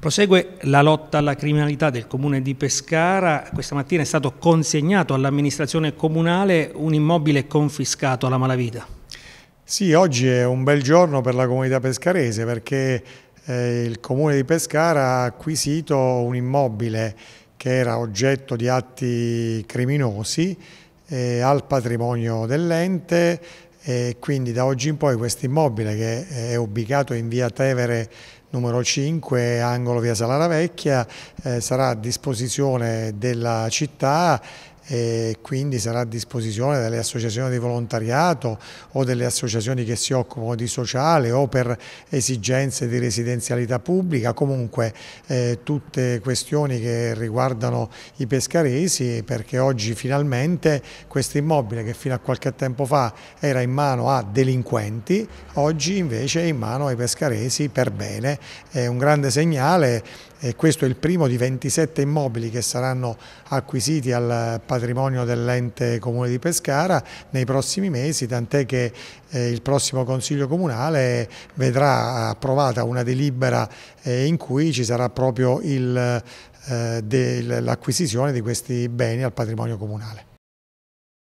Prosegue la lotta alla criminalità del comune di Pescara. Questa mattina è stato consegnato all'amministrazione comunale un immobile confiscato alla malavita. Sì, oggi è un bel giorno per la comunità pescarese perché eh, il comune di Pescara ha acquisito un immobile che era oggetto di atti criminosi eh, al patrimonio dell'ente e quindi da oggi in poi questo immobile che è ubicato in via Tevere numero 5, angolo via Salara Vecchia, eh, sarà a disposizione della città e quindi sarà a disposizione delle associazioni di volontariato o delle associazioni che si occupano di sociale o per esigenze di residenzialità pubblica, comunque eh, tutte questioni che riguardano i pescaresi perché oggi finalmente questo immobile che fino a qualche tempo fa era in mano a delinquenti, oggi invece è in mano ai pescaresi per bene, è un grande segnale e questo è il primo di 27 immobili che saranno acquisiti al patrimonio dell'ente comune di Pescara nei prossimi mesi, tant'è che eh, il prossimo Consiglio Comunale vedrà approvata una delibera eh, in cui ci sarà proprio eh, l'acquisizione di questi beni al patrimonio comunale.